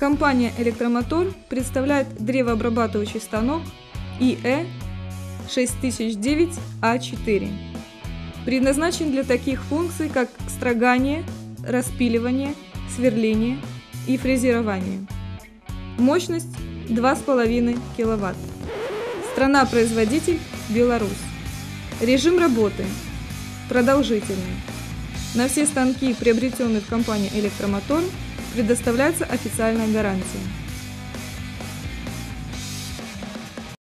Компания «Электромотор» представляет древообрабатывающий станок ИЭ 6009А4. Предназначен для таких функций, как строгание, распиливание, сверление и фрезерование. Мощность 2,5 кВт. Страна-производитель Беларусь. Режим работы продолжительный. На все станки, приобретенные в компании «Электромотор», предоставляется официальная гарантия.